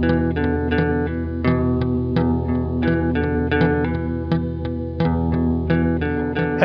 Hey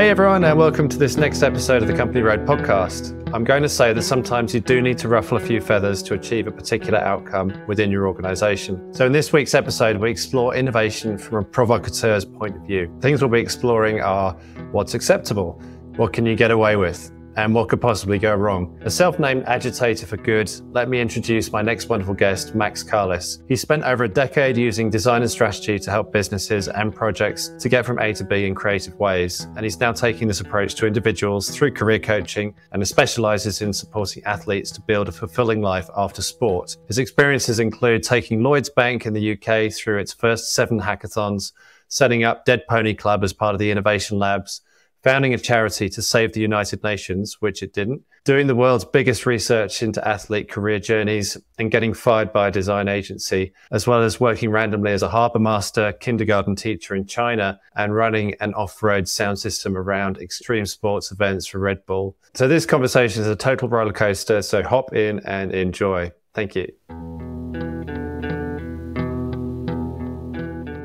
everyone, and welcome to this next episode of the Company Road podcast. I'm going to say that sometimes you do need to ruffle a few feathers to achieve a particular outcome within your organization. So, in this week's episode, we explore innovation from a provocateur's point of view. Things we'll be exploring are what's acceptable, what can you get away with, and what could possibly go wrong. A self named agitator for good, let me introduce my next wonderful guest, Max Kalis. He spent over a decade using design and strategy to help businesses and projects to get from A to B in creative ways. And he's now taking this approach to individuals through career coaching and specializes in supporting athletes to build a fulfilling life after sport. His experiences include taking Lloyds Bank in the UK through its first seven hackathons, setting up Dead Pony Club as part of the Innovation Labs founding a charity to save the United Nations, which it didn't, doing the world's biggest research into athlete career journeys, and getting fired by a design agency, as well as working randomly as a harbour master, kindergarten teacher in China, and running an off road sound system around extreme sports events for Red Bull. So, this conversation is a total roller coaster. So, hop in and enjoy. Thank you.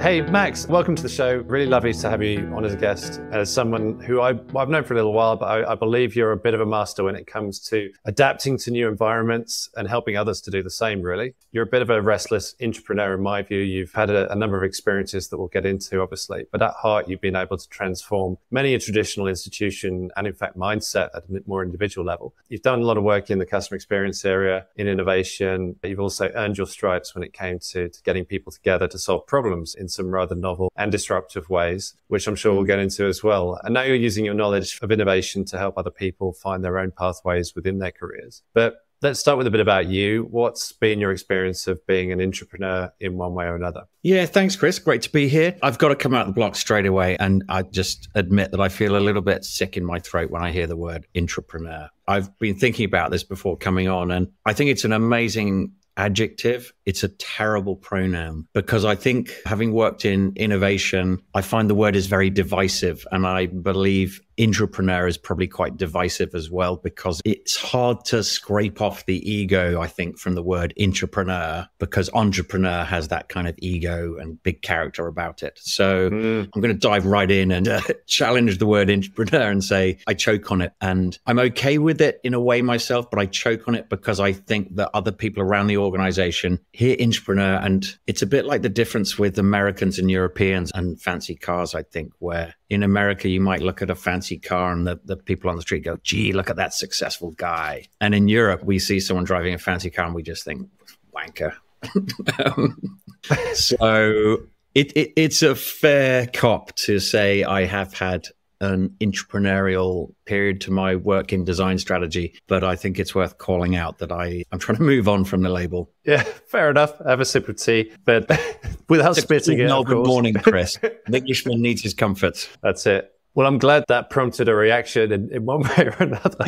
Hey, Max, welcome to the show. Really lovely to have you on as a guest. As someone who I, well, I've known for a little while, but I, I, believe you're a bit of a master when it comes to adapting to new environments and helping others to do the same, really. You're a bit of a restless entrepreneur, in my view. You've had a, a number of experiences that we'll get into, obviously, but at heart, you've been able to transform many a traditional institution and, in fact, mindset at a more individual level. You've done a lot of work in the customer experience area, in innovation. You've also earned your stripes when it came to, to getting people together to solve problems in some rather novel and disruptive ways, which I'm sure we'll mm. get into as well. And now you're using your knowledge of innovation to help other people find their own pathways within their careers. But Let's start with a bit about you. What's been your experience of being an entrepreneur in one way or another? Yeah, thanks, Chris. Great to be here. I've got to come out of the block straight away. And I just admit that I feel a little bit sick in my throat when I hear the word entrepreneur. I've been thinking about this before coming on, and I think it's an amazing adjective. It's a terrible pronoun because I think having worked in innovation, I find the word is very divisive. And I believe entrepreneur is probably quite divisive as well because it's hard to scrape off the ego, I think, from the word entrepreneur because entrepreneur has that kind of ego and big character about it. So mm. I'm going to dive right in and uh, challenge the word entrepreneur and say I choke on it. And I'm okay with it in a way myself, but I choke on it because I think that other people around the organization hear entrepreneur. And it's a bit like the difference with Americans and Europeans and fancy cars, I think, where in America, you might look at a fancy car and the, the people on the street go, gee, look at that successful guy. And in Europe, we see someone driving a fancy car and we just think, wanker. so it, it, it's a fair cop to say I have had an entrepreneurial period to my work in design strategy, but I think it's worth calling out that I, I'm trying to move on from the label. Yeah, fair enough. Have a sip of tea, but without spitting it. Good morning, Chris. the Englishman needs his comforts. That's it. Well, I'm glad that prompted a reaction in, in one way or another.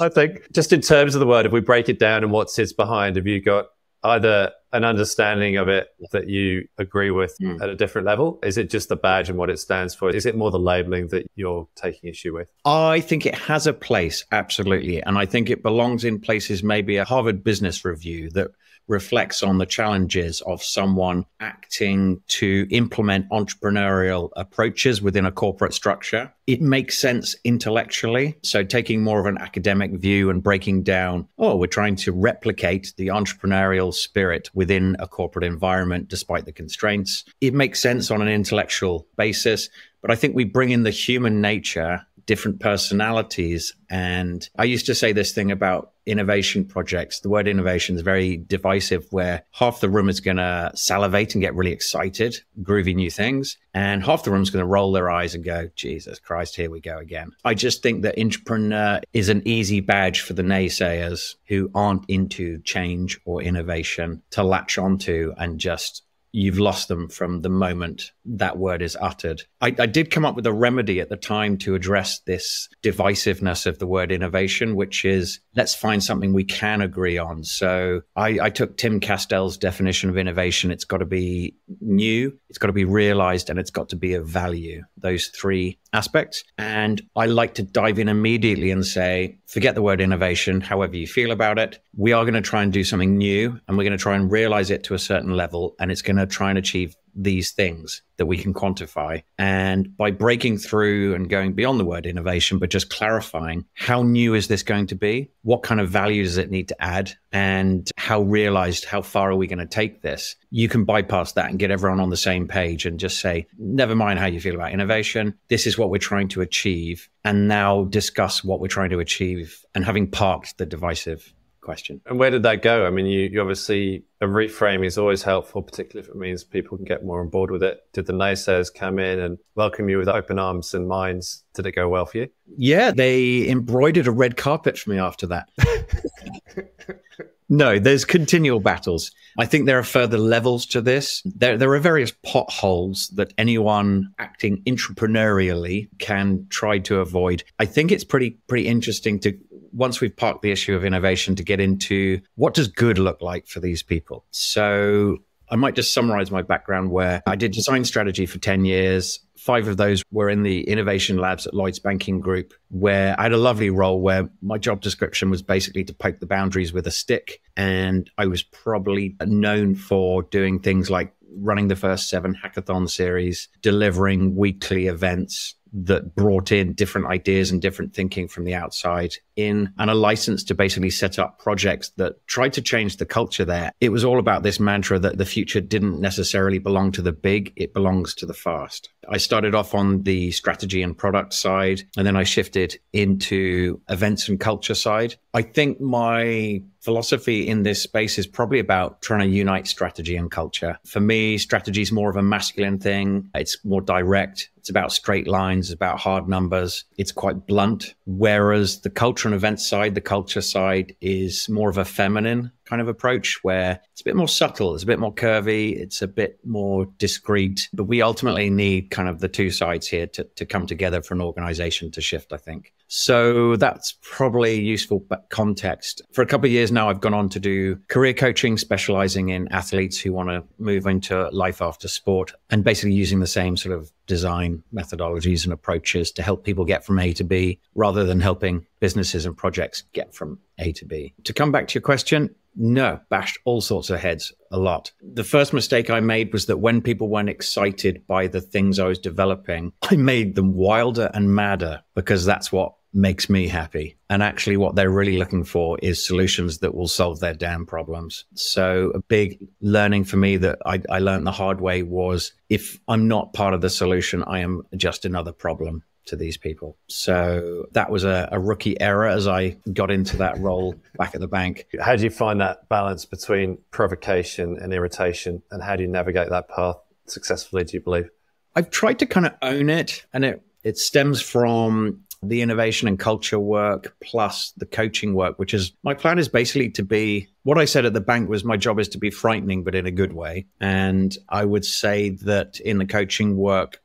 I think just in terms of the word, if we break it down and what sits behind, have you got either an understanding of it that you agree with mm. at a different level? Is it just the badge and what it stands for? Is it more the labeling that you're taking issue with? I think it has a place, absolutely. And I think it belongs in places, maybe a Harvard Business Review that reflects on the challenges of someone acting to implement entrepreneurial approaches within a corporate structure. It makes sense intellectually. So, taking more of an academic view and breaking down, oh, we're trying to replicate the entrepreneurial spirit within a corporate environment despite the constraints. It makes sense on an intellectual basis. But I think we bring in the human nature different personalities. And I used to say this thing about innovation projects. The word innovation is very divisive, where half the room is going to salivate and get really excited, groovy new things. And half the room is going to roll their eyes and go, Jesus Christ, here we go again. I just think that entrepreneur is an easy badge for the naysayers who aren't into change or innovation to latch onto and just you've lost them from the moment that word is uttered. I, I, did come up with a remedy at the time to address this divisiveness of the word innovation, which is let's find something we can agree on. So I, I took Tim Kastelle's definition of innovation. It's got to be new, it's got to be realized, and it's got to be of value. Those three aspects. And I like to dive in immediately and say, forget the word innovation, however you feel about it. We are going to try and do something new and we're going to try and realize it to a certain level. And it's going to try and achieve these things that we can quantify. And by breaking through and going beyond the word innovation, but just clarifying how new is this going to be? What kind of value does it need to add? And how realized, how far are we going to take this? You can bypass that and get everyone on the same page and just say, never mind how you feel about innovation. This is what we're trying to achieve. And now discuss what we're trying to achieve and having parked the divisive question. And where did that go? I mean, you, you obviously, a reframe is always helpful, particularly if it means people can get more on board with it. Did the naysayers come in and welcome you with open arms and minds? Did it go well for you? Yeah, they embroidered a red carpet for me after that. no, there's continual battles. I think there are further levels to this. There, there are various potholes that anyone acting entrepreneurially can try to avoid. I think it's pretty pretty interesting to once we've parked the issue of innovation to get into what does good look like for these people. So I might just summarize my background where I did design strategy for 10 years. Five of those were in the innovation labs at Lloyd's Banking Group, where I had a lovely role where my job description was basically to poke the boundaries with a stick. And I was probably known for doing things like running the first seven hackathon series, delivering weekly events, that brought in different ideas and different thinking from the outside in and a license to basically set up projects that tried to change the culture there. It was all about this mantra that the future didn't necessarily belong to the big, it belongs to the fast. I started off on the strategy and product side, and then I shifted into events and culture side. I think my philosophy in this space is probably about trying to unite strategy and culture. For me, strategy is more of a masculine thing. It's more direct. It's about straight lines, it's about hard numbers. It's quite blunt. Whereas the culture and events side, the culture side is more of a feminine kind of approach where it's a bit more subtle, it's a bit more curvy, it's a bit more discreet. But we ultimately need kind of the two sides here to, to come together for an organization to shift, I think. So that's probably useful context. For a couple of years now, I've gone on to do career coaching, specializing in athletes who want to move into life after sport and basically using the same sort of design methodologies and approaches to help people get from A to B rather than helping businesses and projects get from A to B. To come back to your question, no, bashed all sorts of heads a lot. The first mistake I made was that when people weren't excited by the things I was developing, I made them wilder and madder because that's what makes me happy. And actually, what they're really looking for is solutions that will solve their damn problems. So, a big learning for me that I, I learned the hard way was if I'm not part of the solution, I am just another problem to these people. So that was a, a, rookie error as I got into that role back at the bank. How do you find that balance between provocation and irritation? And how do you navigate that path successfully, do you believe? I've tried to kind of own it, and it, it stems from the innovation and culture work plus the coaching work, which is my plan is basically to be what I said at the bank was my job is to be frightening, but in a good way. And I would say that in the coaching work,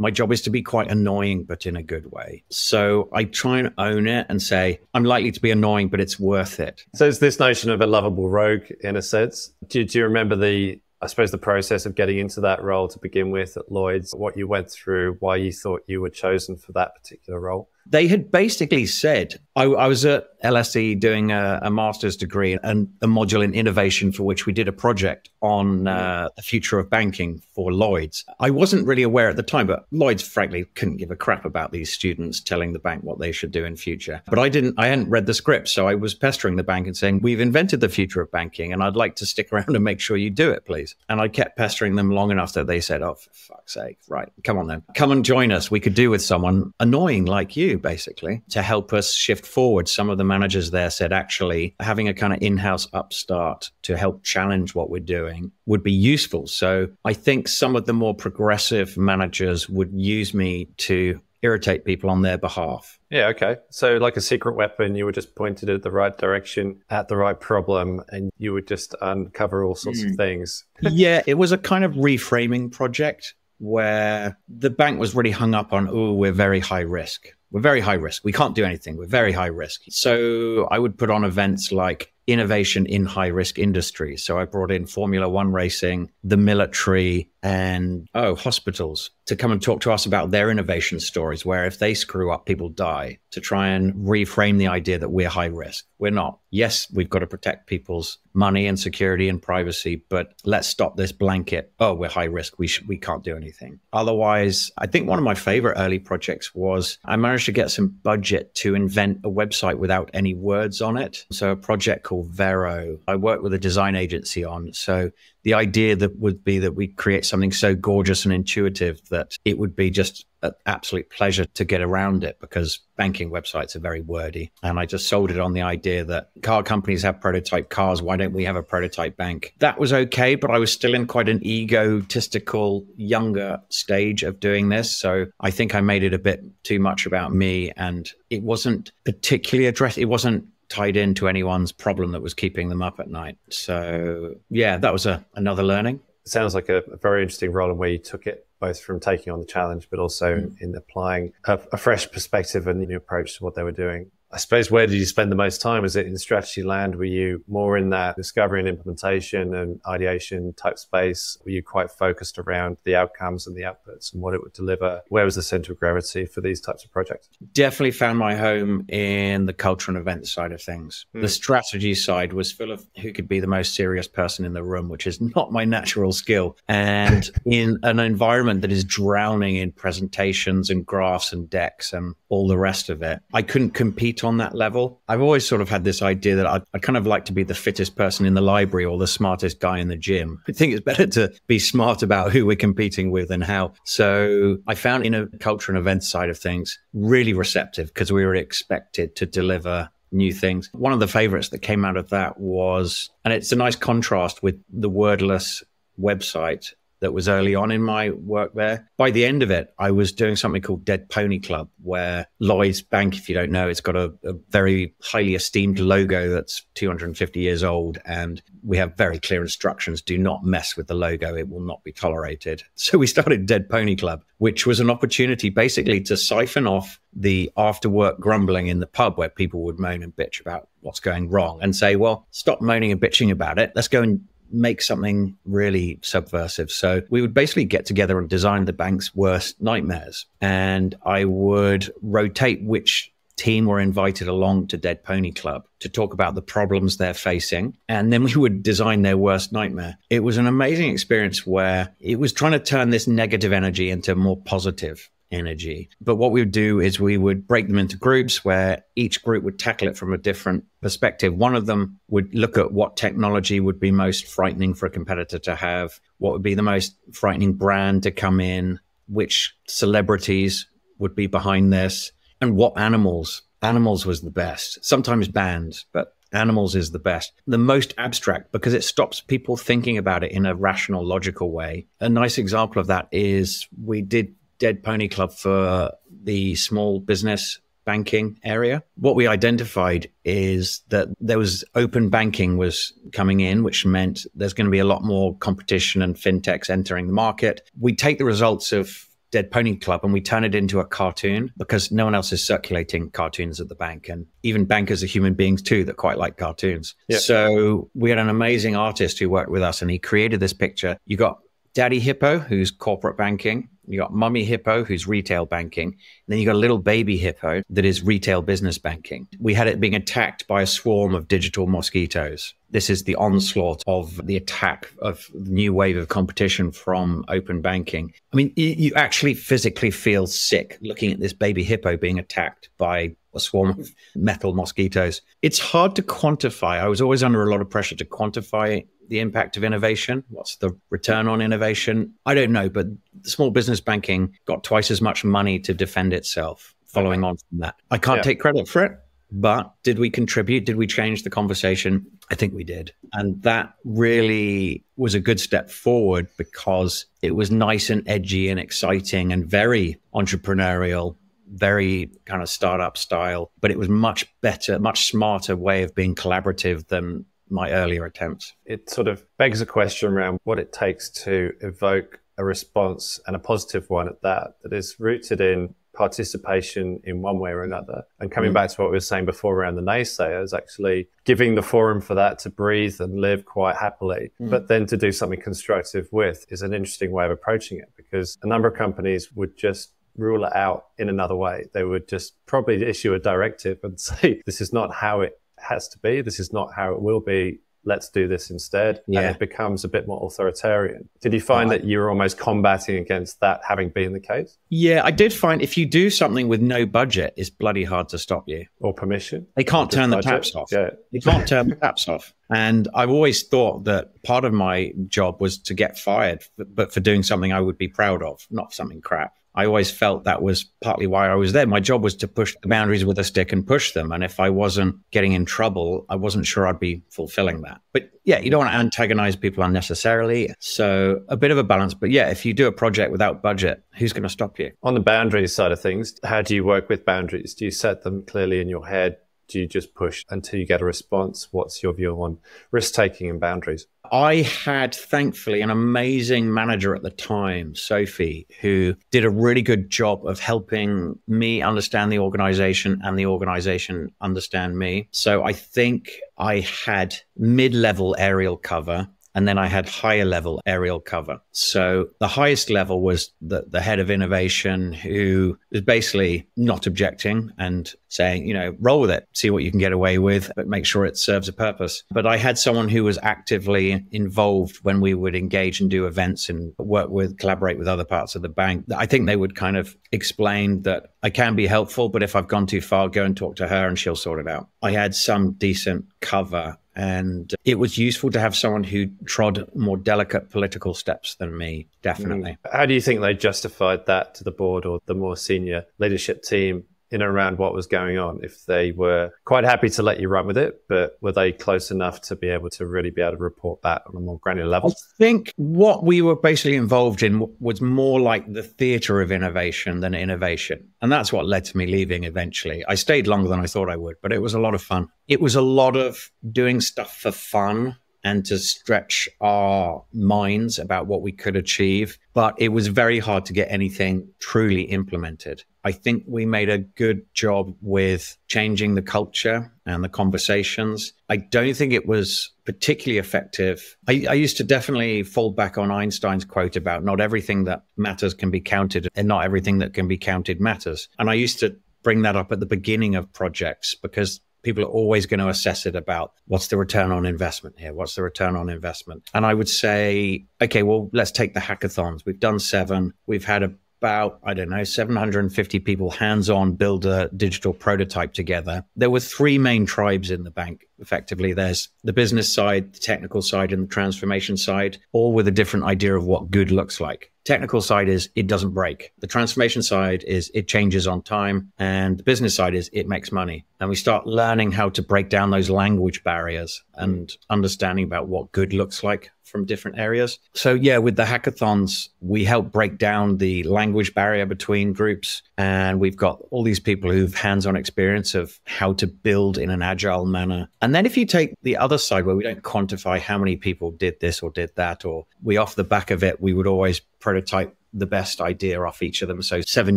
my job is to be quite annoying, but in a good way. So I try and own it and say, I'm likely to be annoying, but it's worth it. So it's this notion of a lovable rogue in a sense. Do, do you remember the, I suppose, the process of getting into that role to begin with at Lloyd's, what you went through, why you thought you were chosen for that particular role? They had basically said, I, I was at LSE doing a, a, master's degree and a module in innovation for which we did a project on uh, the future of banking for Lloyd's. I wasn't really aware at the time, but Lloyd's frankly couldn't give a crap about these students telling the bank what they should do in future. But I didn't, I hadn't read the script. So I was pestering the bank and saying, we've invented the future of banking and I'd like to stick around and make sure you do it, please. And I kept pestering them long enough that they said, oh, for fuck's sake, right, come on then, come and join us. We could do with someone annoying like you, basically, to help us shift forward some of the managers there said actually having a kind of in-house upstart to help challenge what we're doing would be useful. So I think some of the more progressive managers would use me to irritate people on their behalf. Yeah, okay. So, like a secret weapon, you were just pointed at the right direction at the right problem, and you would just uncover all sorts mm. of hmm. things. yeah, it was a kind of reframing project where the bank was really hung up on, oh, we're very high risk. We're very high risk. We can't do anything. We're very high risk. So I would put on events like innovation in high risk industries. So I brought in Formula One racing, the military, and oh, hospitals to come and talk to us about their innovation stories, where if they screw up, people die, to try and reframe the idea that we're high risk. We're not. Yes, we've got to protect people's money and security and privacy, but let's stop this blanket. Oh, we're high risk. We sh- we can't do anything. Otherwise, I think one of my favorite early projects was I managed to get some budget to invent a website without any words on it. So a project called Vero. I worked with a design agency on. So the idea that would be that we create something so gorgeous and intuitive that it would be just an absolute pleasure to get around it because banking websites are very wordy. And I just sold it on the idea that car companies have prototype cars. Why don't we have a prototype bank? That was okay, but I was still in quite an egotistical, younger stage of doing this. So I think I made it a bit too much about me and it wasn't particularly addressed. It wasn't tied into anyone's problem that was keeping them up at night. So yeah, that was a, another learning. It sounds like a, a very interesting role in where you took it both from taking on the challenge, but also mm. in, in, applying a, a, fresh perspective and new approach to what they were doing. I suppose where did you spend the most time? Was it in strategy land? Were you more in that discovery and implementation and ideation type space? Were you quite focused around the outcomes and the outputs and what it would deliver? Where was the center of gravity for these types of projects? Definitely found my home in the culture and events side of things. Mm. The strategy side was full of who could be the most serious person in the room, which is not my natural skill. And in an environment that is drowning in presentations and graphs and decks and all the rest of it, I couldn't compete on that level. I've always sort of had this idea that I'd, I'd, kind of like to be the fittest person in the library or the smartest guy in the gym. I think it's better to be smart about who we're competing with and how. So I found in a culture and events side of things really receptive because we were expected to deliver new things. One of the favorites that came out of that was, and it's a nice contrast with the wordless website that was early on in my work there. By the end of it, I was doing something called Dead Pony Club, where Lloyds Bank, if you don't know, it's got a, a, very highly esteemed logo that's 250 years old. And we have very clear instructions do not mess with the logo, it will not be tolerated. So we started Dead Pony Club, which was an opportunity basically to siphon off the after work grumbling in the pub where people would moan and bitch about what's going wrong and say, well, stop moaning and bitching about it. Let's go and make something really subversive. So we would basically get together and design the bank's worst nightmares. And I would rotate which team were invited along to Dead Pony Club to talk about the problems they're facing. And then we would design their worst nightmare. It was an amazing experience where it was trying to turn this negative energy into more positive energy. But what we would do is we would break them into groups where each group would tackle it from a different perspective. One of them would look at what technology would be most frightening for a competitor to have, what would be the most frightening brand to come in, which celebrities would be behind this, and what animals. Animals was the best, sometimes bands, but animals is the best. The most abstract because it stops people thinking about it in a rational, logical way. A nice example of that is we did Dead Pony Club for the small business banking area. What we identified is that there was open banking was coming in, which meant there's going to be a lot more competition and fintechs entering the market. We take the results of Dead Pony Club and we turn it into a cartoon because no one else is circulating cartoons at the bank. And even bankers are human beings too that quite like cartoons. Yep. So we had an amazing artist who worked with us and he created this picture. You got Daddy Hippo, who's corporate banking. You got Mummy Hippo, who's retail banking. And then you got a little baby hippo that is retail business banking. We had it being attacked by a swarm of digital mosquitoes. This is the onslaught of the attack of the new wave of competition from open banking. I mean, you actually physically feel sick looking at this baby hippo being attacked by a swarm of metal mosquitoes. It's hard to quantify. I was always under a lot of pressure to quantify the impact of innovation? What's the return on innovation? I don't know, but small business banking got twice as much money to defend itself following on from that. I can't yeah. take credit for it, but did we contribute? Did we change the conversation? I think we did. And that really was a good step forward because it was nice and edgy and exciting and very entrepreneurial very kind of startup style, but it was much better, much smarter way of being collaborative than my earlier attempts. It sort of begs a question around what it takes to evoke a response and a positive one at that, that is rooted in participation in one way or another. And coming mm. back to what we were saying before around the naysayers, actually giving the forum for that to breathe and live quite happily, mm. but then to do something constructive with is an interesting way of approaching it because a number of companies would just rule it out in another way. They would just probably issue a directive and say, this is not how it has to be. This is not how it will be let's do this instead. Yeah. And it becomes a bit more authoritarian. Did you find that you were almost combating against that having been the case? Yeah, I did find if you do something with no budget, it's bloody hard to stop you. Or permission. They can't turn the taps off. Yeah. They can't turn the taps off. And I've always thought that part of my job was to get fired, but for doing something I would be proud of, not something crap. I always felt that was partly why I was there. My job was to push the boundaries with a stick and push them. And if I wasn't getting in trouble, I wasn't sure I'd be fulfilling that. But yeah, you don't want to antagonize people unnecessarily. So a bit of a balance. But yeah, if you do a project without budget, who's going to stop you? On the boundaries side of things, how do you work with boundaries? Do you set them clearly in your head? Do you just push until you get a response? What's your view on risk taking and boundaries? I had, thankfully, an amazing manager at the time, Sophie, who did a really good job of helping me understand the organization and the organization understand me. So I think I had mid level aerial cover and then I had higher level aerial cover. So the highest level was the, the head of innovation who was basically not objecting and saying, you know, roll with it, see what you can get away with, but make sure it serves a purpose. But I had someone who was actively involved when we would engage and do events and work with, collaborate with other parts of the bank. I think they would kind of explain that I can be helpful, but if I've gone too far, go and talk to her and she'll sort it out. I had some decent cover and it was useful to have someone who trod more delicate political steps than me, definitely. Mm. How do you think they justified that to the board or the more senior leadership team in and around what was going on if they were quite happy to let you run with it but were they close enough to be able to really be able to report that on a more granular level i think what we were basically involved in was more like the theater of innovation than innovation and that's what led to me leaving eventually i stayed longer than i thought i would but it was a lot of fun it was a lot of doing stuff for fun and to stretch our minds about what we could achieve. But it was very hard to get anything truly implemented. I think we made a good job with changing the culture and the conversations. I don't think it was particularly effective. I, I, used to definitely fall back on Einstein's quote about not everything that matters can be counted and not everything that can be counted matters. And I used to bring that up at the beginning of projects because people are always going to assess it about what's the return on investment here? What's the return on investment? And I would say, okay, well, let's take the hackathons. We've done seven. We've had a about, I don't know, 750 people hands on build a digital prototype together. There were three main tribes in the bank, effectively. There's the business side, the technical side, and the transformation side, all with a different idea of what good looks like. Technical side is it doesn't break. The transformation side is it changes on time. And the business side is it makes money. And we start learning how to break down those language barriers and understanding about what good looks like from different areas. So, yeah, with the hackathons, we help break down the language barrier between groups. And we've got all these people who've hands on experience of how to build in an agile manner. And then if you take the other side where we don't quantify how many people did this or did that, or we off the back of it, we would always prototype the best idea off each of them. So seven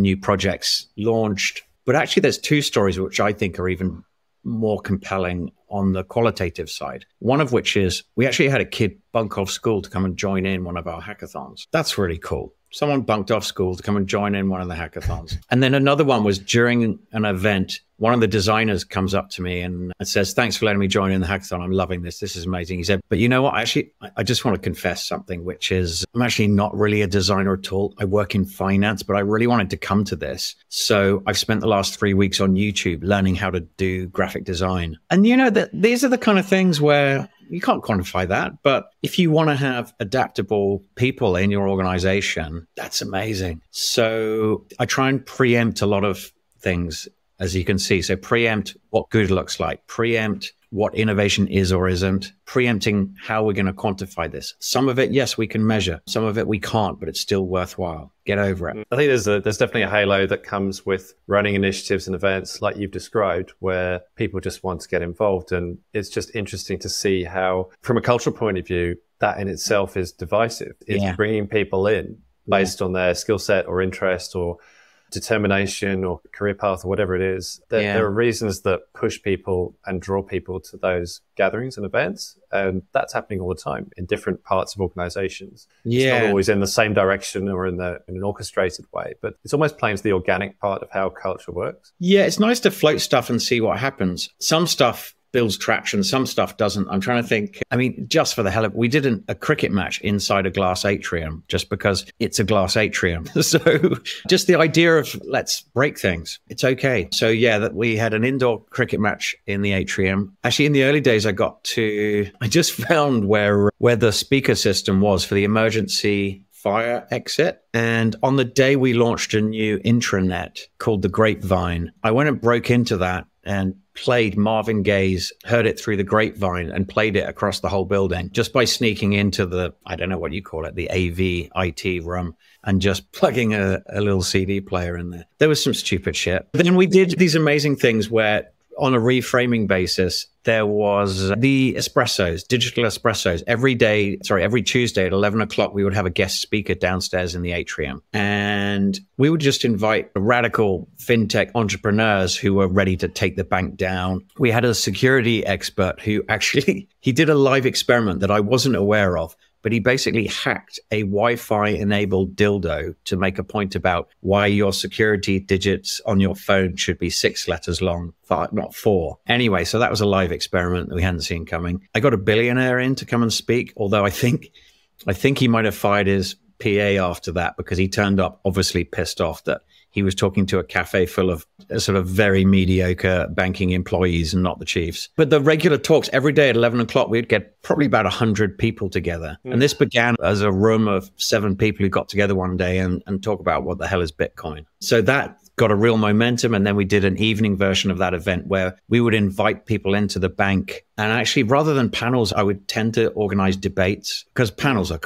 new projects launched. But actually, there's two stories which I think are even more compelling on the qualitative side. One of which is we actually had a kid bunk off school to come and join in one of our hackathons. That's really cool someone bunked off school to come and join in one of the hackathons. And then another one was during an event, one of the designers comes up to me and says, Thanks for letting me join in the hackathon. I'm loving this. This is amazing. He said, But you know what? I Actually, I just want to confess something, which is I'm actually not really a designer at all. I work in finance, but I really wanted to come to this. So I've spent the last three weeks on YouTube learning how to do graphic design. And you know, that these are the kind of things where you can't quantify that. But if you want to have adaptable people in your organization, that's amazing. So I try and preempt a lot of things, as you can see. So preempt what good looks like, preempt what innovation is or isn't, preempting how we're going to quantify this. Some of it, yes, we can measure. Some of it we can't, but it's still worthwhile. Get over it. I think there's a, there's definitely a halo that comes with running initiatives and events like you've described, where people just want to get involved, and it's just interesting to see how, from a cultural point of view, that in itself is divisive. It's yeah. bringing people in based yeah. on their skill set or interest or determination or career path or whatever it is, there, yeah. there, are reasons that push people and draw people to those gatherings and events. And that's happening all the time in different parts of organizations. Yeah. It's not always in the same direction or in, the, in an orchestrated way, but it's almost playing to the organic part of how culture works. Yeah, it's nice to float stuff and see what happens. Some stuff builds traction. Some stuff doesn't. I'm trying to think. I mean, just for the hell of it, we did an, a cricket match inside a glass atrium just because it's a glass atrium. so just the idea of let's break things. It's okay. So yeah, that we had an indoor cricket match in the atrium. Actually, in the early days, I got to. I just found where where the speaker system was for the emergency fire exit. And on the day we launched a new intranet called the Grapevine, I went and broke into that and played Marvin Gaye's Heard It Through the Grapevine and played it across the whole building just by sneaking into the, I don't know what you call it, the AV IT room and just plugging a, a little CD player in there. There was some stupid shit. Then we did these amazing things where on a reframing basis, there was the espressos, digital espressos. Every day, sorry, every Tuesday at 11 o'clock, we would have a guest speaker downstairs in the atrium. And we would just invite radical fintech entrepreneurs who were ready to take the bank down. We had a security expert who actually, he did a live experiment that I wasn't aware of but he basically hacked a Wi-Fi enabled dildo to make a point about why your security digits on your phone should be six letters long, five, not four. Anyway, so that was a live experiment that we hadn't seen coming. I got a billionaire in to come and speak, although I think I think he might have fired his PA after that because he turned up obviously pissed off that he was talking to a cafe full of uh, sort of very mediocre banking employees and not the chiefs. But the regular talks every day at 11 o'clock, we'd get probably about 100 people together. Mm. And this began as a room of seven people who got together one day and, and talk about what the hell is Bitcoin. So that got a real momentum. And then we did an evening version of that event where we would invite people into the bank. And actually, rather than panels, I would tend to organize debates because panels are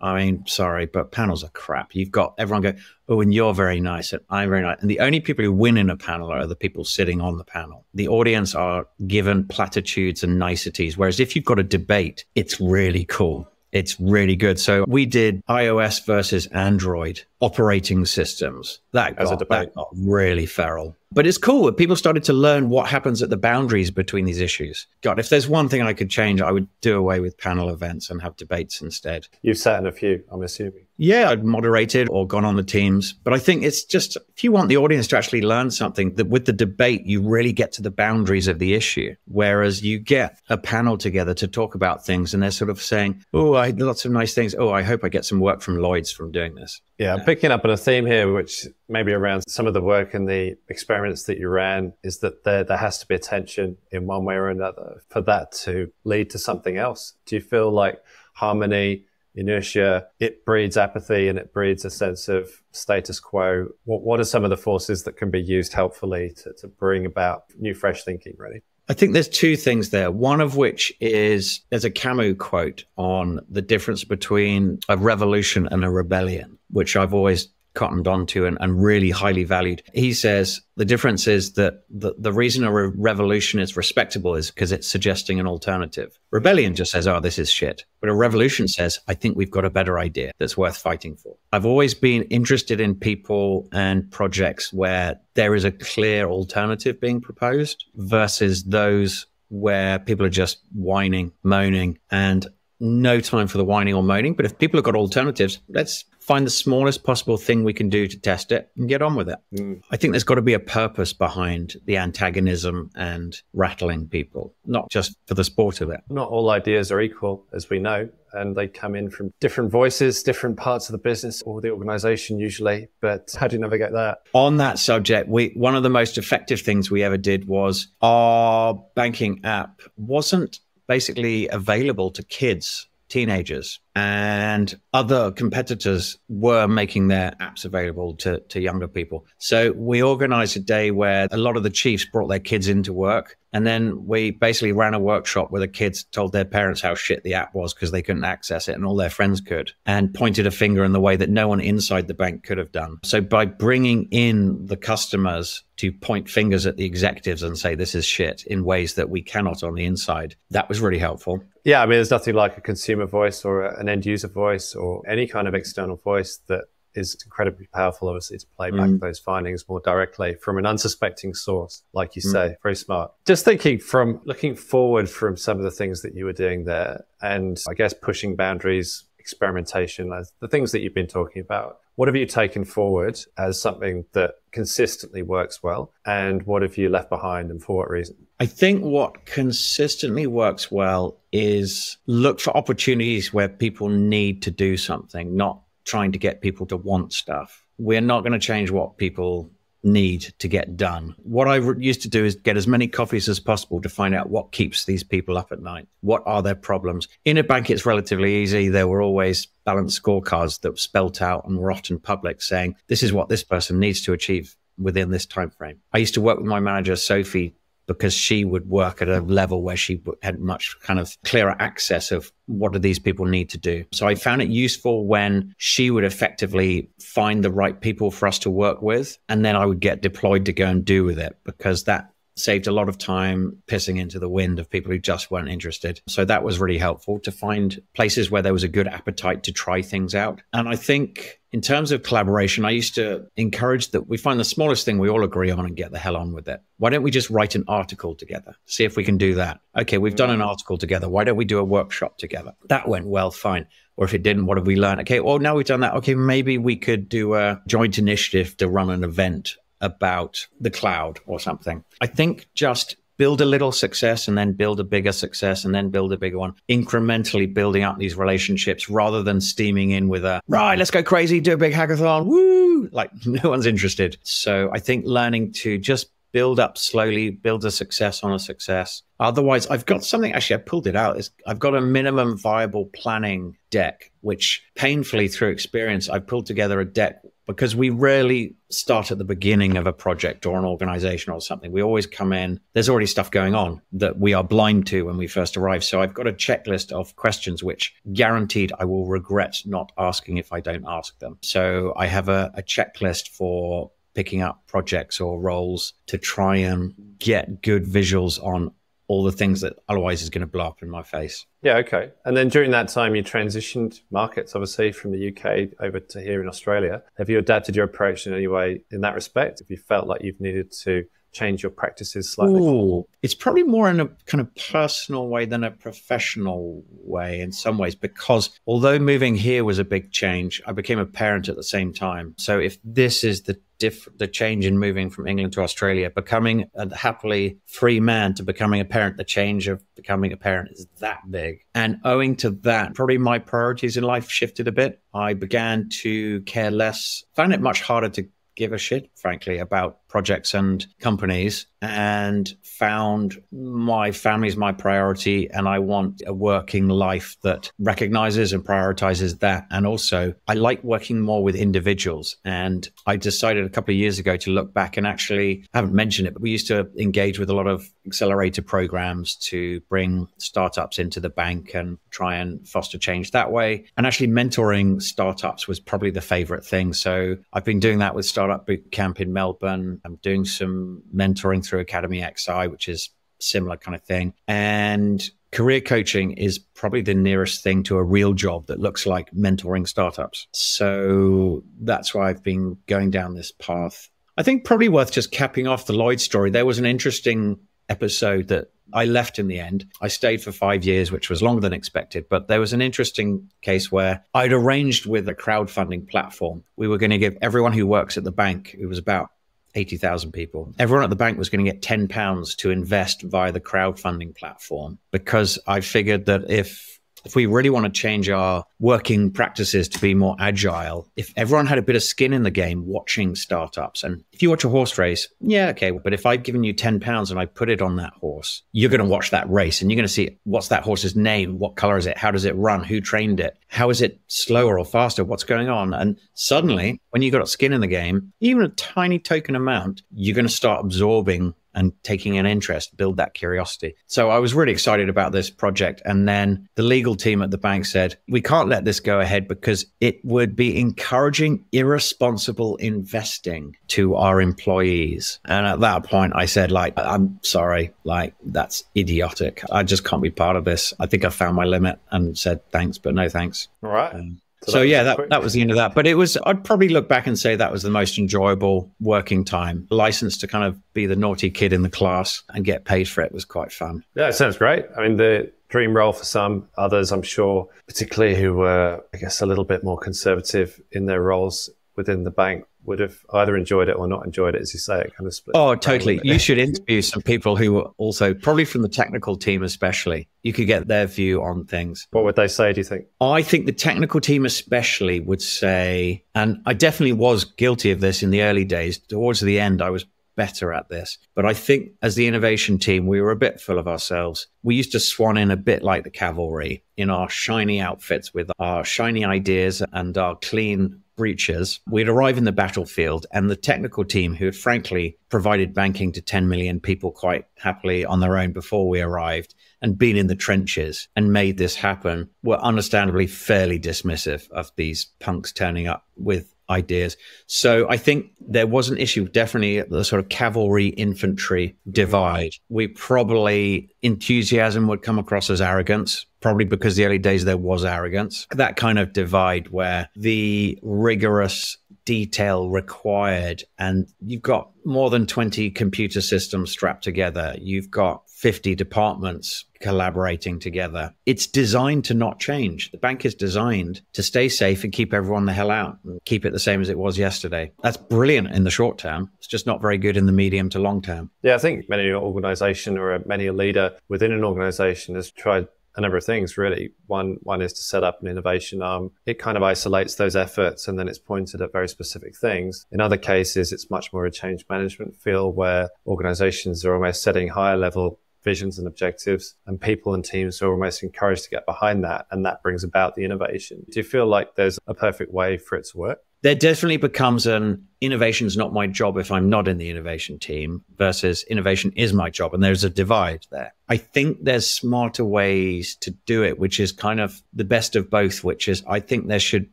I mean, sorry, but panels are crap. You've got everyone go, oh, and you're very nice, and I'm very nice. And the only people who win in a panel are the people sitting on the panel. The audience are given platitudes and niceties. Whereas if you've got a debate, it's really cool. It's really good. So we did iOS versus Android operating systems. That got, As a debate. that got really feral. But it's cool. That people started to learn what happens at the boundaries between these issues. God, if there's one thing I could change, I would do away with panel events and have debates instead. You've sat in a few, I'm assuming. Yeah, I'd moderated or gone on the teams. But I think it's just if you want the audience to actually learn something, that with the debate, you really get to the boundaries of the issue. Whereas you get a panel together to talk about things and they're sort of saying, Oh, I lots of nice things. Oh, I hope I get some work from Lloyd's from doing this. Yeah, I'm picking up on a theme here, which maybe around some of the work and the experiments that you ran, is that there, there has to be attention in one way or another for that to lead to something else. Do you feel like harmony, inertia, it breeds apathy and it breeds a sense of status quo? What, what are some of the forces that can be used helpfully to, to bring about new, fresh thinking, really? I think there's two things there. One of which is there's a Camus quote on the difference between a revolution and a rebellion, which I've always cottoned onto and, and really highly valued. He says the difference is that the, the reason a re- revolution is respectable is because it's suggesting an alternative. Rebellion just says, oh, this is shit. But a revolution says, I think we've got a better idea that's worth fighting for. I've always been interested in people and projects where there is a clear alternative being proposed versus those where people are just whining, moaning, and no time for the whining or moaning. But if people have got alternatives, let's find the smallest possible thing we can do to test it and get on with it. Mm. I think there's got to be a purpose behind the antagonism and rattling people, not just for the sport of it. Not all ideas are equal, as we know, and they come in from different voices, different parts of the business or the organization usually. But how do you navigate that? On that subject, we one of the most effective things we ever did was our banking app wasn't basically available to kids teenagers and other competitors were making their apps available to, to younger people. So we organized a day where a lot of the chiefs brought their kids into work. And then we basically ran a workshop where the kids told their parents how shit the app was because they couldn't access it and all their friends could and pointed a finger in the way that no one inside the bank could have done. So by bringing in the customers to point fingers at the executives and say, this is shit in ways that we cannot on the inside, that was really helpful. Yeah. I mean, there's nothing like a consumer voice or an end user voice or any kind of external voice that is incredibly powerful, obviously, to play back mm. those findings more directly from an unsuspecting source, like you mm. say. Very smart. Just thinking from looking forward from some of the things that you were doing there, and I guess pushing boundaries, experimentation, the things that you've been talking about. What have you taken forward as something that consistently works well? And what have you left behind and for what reason? I think what consistently works well is look for opportunities where people need to do something, not trying to get people to want stuff. We're not going to change what people need to get done. What I used to do is get as many coffees as possible to find out what keeps these people up at night. What are their problems? In a bank, it's relatively easy. There were always balanced scorecards that were spelt out and were often public saying, this is what this person needs to achieve within this time frame. I used to work with my manager, Sophie, because she would work at a level where she had much kind of clearer access of what do these people need to do. So I found it useful when she would effectively find the right people for us to work with. And then I would get deployed to go and do with it because that saved a lot of time pissing into the wind of people who just weren't interested. So that was really helpful to find places where there was a good appetite to try things out. And I think in terms of collaboration, I used to encourage that we find the smallest thing we all agree on and get the hell on with it. Why don't we just write an article together? See if we can do that. Okay, we've done an mm. article together. Why don't we do a workshop together? That went well, fine. Or if it didn't, what have we learned? Okay, well, now we've done that. Okay, maybe we could do a joint initiative to run an event about the cloud or something. I think just build a little success and then build a bigger success and then build a bigger one, incrementally building up these relationships rather than steaming in with a, right, let's go crazy, do a big hackathon, woo! Like no one's interested. So I think learning to just build up slowly, build a success on a success. Otherwise, I've got something, actually, I pulled it out. It's, I've got a minimum viable planning deck, which painfully through experience, I pulled together a deck because we rarely start at the beginning of a project or an organization or something. We always come in, there's already stuff going on that we are blind to when we first arrive. So I've got a checklist of questions which guaranteed I will regret not asking if I don't ask them. So I have a, a checklist for picking up projects or roles to try and get good visuals on all the things that otherwise is going to blow up in my face. Yeah, okay. And then during that time, you transitioned markets, obviously, from the UK over to here in Australia. Have you adapted your approach in any way in that respect? Have you felt like you've needed to change your practices slightly? Ooh, it's probably more in a kind of personal way than a professional way in some ways, because although moving here was a big change, I became a parent at the same time. So if this is the diff- the change in moving from England to Australia, becoming a happily free man to becoming a parent, the change of becoming a parent is that big. And owing to that, probably my priorities in life shifted a bit. I began to care less, found it much harder to give a shit, frankly, about projects and companies and found my family's my priority and I want a working life that recognizes and prioritizes that. And also, I like working more with individuals. And I decided a couple of years ago to look back and actually, I haven't mentioned it, but we used to engage with a lot of accelerator programs to bring startups into the bank and try and foster change that way. And actually, mentoring startups was probably the favorite thing. So I've been doing that with Startup Boot Camp in Melbourne I'm doing some mentoring through Academy XI, which is similar kind of thing. And career coaching is probably the nearest thing to a real job that looks like mentoring startups. So that's why I've been going down this path. I think probably worth just capping off the Lloyd story. There was an interesting episode that I left in the end. I stayed for five years, which was longer than expected. But there was an interesting case where I'd arranged with a crowdfunding platform. We were going to give everyone who works at the bank, it was about 80,000 people. Everyone at the bank was going to get 10 pounds to invest via the crowdfunding platform because I figured that if if we really want to change our working practices to be more agile, if everyone had a bit of skin in the game watching startups, and if you watch a horse race, yeah, okay, but if I've given you 10 pounds and I put it on that horse, you're going to watch that race and you're going to see what's that horse's name? What color is it? How does it run? Who trained it? How is it slower or faster? What's going on? And suddenly, when you've got skin in the game, even a tiny token amount, you're going to start absorbing and taking an interest, build that curiosity. So I was really excited about this project. And then the legal team at the bank said, we can't let this go ahead because it would be encouraging irresponsible investing to our employees. And at that point, I said, like, I'm sorry, like, that's idiotic. I just can't be part of this. I think I found my limit and said, thanks, but no thanks. All right. Um, So, so yeah, that, that was the end of that. But it was, I'd probably look back and say that was the most enjoyable working time. License to kind of be the naughty kid in the class and get paid for it was quite fun. Yeah, it sounds great. I mean, the dream role for some, others, I'm sure, particularly who were, I guess, a little bit more conservative in their roles within the bank would have either enjoyed it or not enjoyed it, as you say, it kind of split. Oh, totally. You should interview some people who were also probably from the technical team, especially. You could get their view on things. What would they say, do you think? I think the technical team, especially, would say, and I definitely was guilty of this in the early days. Towards the end, I was better at this. But I think as the innovation team, we were a bit full of ourselves. We used to swan in a bit like the cavalry in our shiny outfits with our shiny ideas and our clean breaches, we'd arrive in the battlefield, and the technical team, who had frankly provided banking to 10 million people quite happily on their own before we arrived and been in the trenches and made this happen, were understandably fairly dismissive of these punks turning up with ideas. So I think there was an issue, definitely the sort of cavalry infantry divide. We probably enthusiasm would come across as arrogance, probably because the early days there was arrogance. That kind of divide where the rigorous detail required and you've got more than 20 computer systems strapped together. You've got 50 departments collaborating together. It's designed to not change. The bank is designed to stay safe and keep everyone the hell out and keep it the same as it was yesterday. That's brilliant in the short term. It's just not very good in the medium to long term. Yeah, I think many an organization or many a leader within an organization has tried number of things really. One one is to set up an innovation arm. It kind of isolates those efforts and then it's pointed at very specific things. In other cases, it's much more a change management feel where organizations are almost setting higher level visions and objectives and people and teams are almost encouraged to get behind that and that brings about the innovation. Do you feel like there's a perfect way for it to work? There definitely becomes an innovation is not my job if I'm not in the innovation team versus innovation is my job. And there's a divide there. I think there's smarter ways to do it, which is kind of the best of both, which is I think there should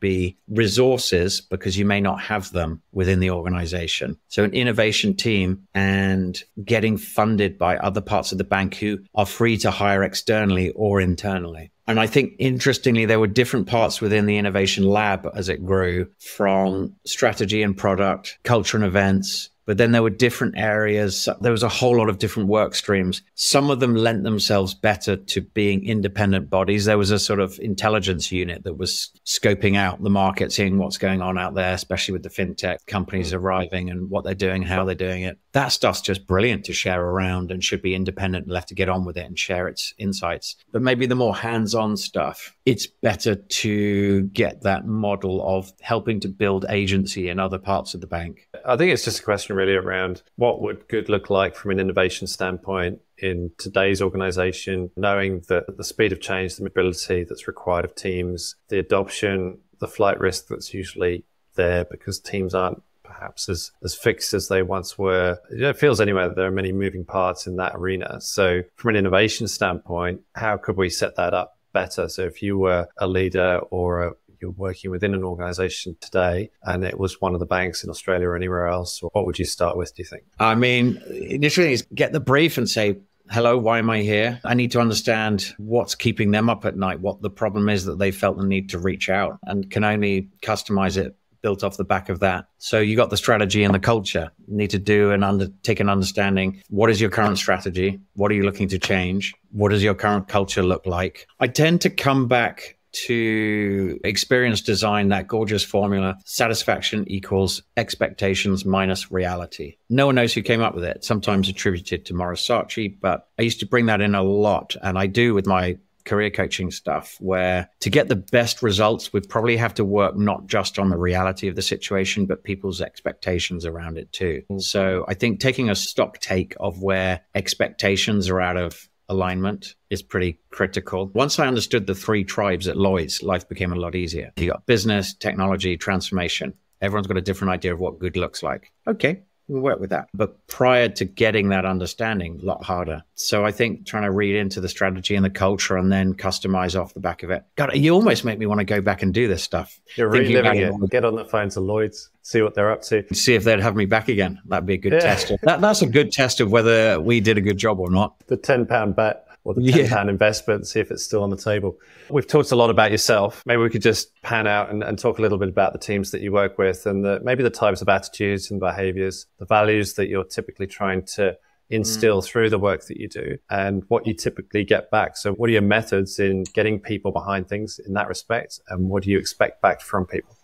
be resources because you may not have them within the organization. So an innovation team and getting funded by other parts of the bank who are free to hire externally or internally. And I think interestingly, there were different parts within the innovation lab as it grew from strategy and product culture and events, but then there were different areas. There was a whole lot of different work streams. Some of them lent themselves better to being independent bodies. There was a sort of intelligence unit that was scoping out the market, seeing what's going on out there, especially with the fintech companies mm. arriving and what they're doing, how they're doing it. That stuff's just brilliant to share around and should be independent and left to get on with it and share its insights. But maybe the more hands on stuff, it's better to get that model of helping to build agency in other parts of the bank. I think it's just a question really around what would good look like from an innovation standpoint in today's organization, knowing that the speed of change, the mobility that's required of teams, the adoption, the flight risk that's usually there because teams aren't perhaps as, as fixed as they once were. It feels anyway that there are many moving parts in that arena. So from an innovation standpoint, how could we set that up better? So if you were a leader or a you're working within an organization today and it was one of the banks in Australia or anywhere else, what would you start with, do you think? I mean, initially is get the brief and say, hello, why am I here? I need to understand what's keeping them up at night, what the problem is that they felt the need to reach out and can only customize it built off the back of that. So you got the strategy and the culture. You need to do and under, take an understanding. What is your current strategy? What are you looking to change? What does your current culture look like? I tend to come back to experience design, that gorgeous formula, satisfaction equals expectations minus reality. No one knows who came up with it, sometimes attributed to Maurice Saatchi, but I used to bring that in a lot. And I do with my career coaching stuff where to get the best results, we'd probably have to work not just on the reality of the situation, but people's expectations around it too. Mm. So I think taking a stock take of where expectations are out of alignment is pretty critical. Once I understood the three tribes at Lloyd's, life became a lot easier. You got business, technology, transformation. Everyone's got a different idea of what good looks like. Okay, we work with that. But prior to getting that understanding, a lot harder. So I think trying to read into the strategy and the culture and then customize off the back of it. God, you almost make me want to go back and do this stuff. You're reliving it. Get on the phone to Lloyd's, see what they're up to. See if they'd have me back again. That'd be a good yeah. test. That, that's a good test of whether we did a good job or not. The £10 bet or the £10 yeah. investment, see if it's still on the table. We've talked a lot about yourself. Maybe we could just pan out and, and talk a little bit about the teams that you work with and the, maybe the types of attitudes and behaviors, the values that you're typically trying to instill mm. through the work that you do and what you typically get back. So what are your methods in getting people behind things in that respect? And what do you expect back from people?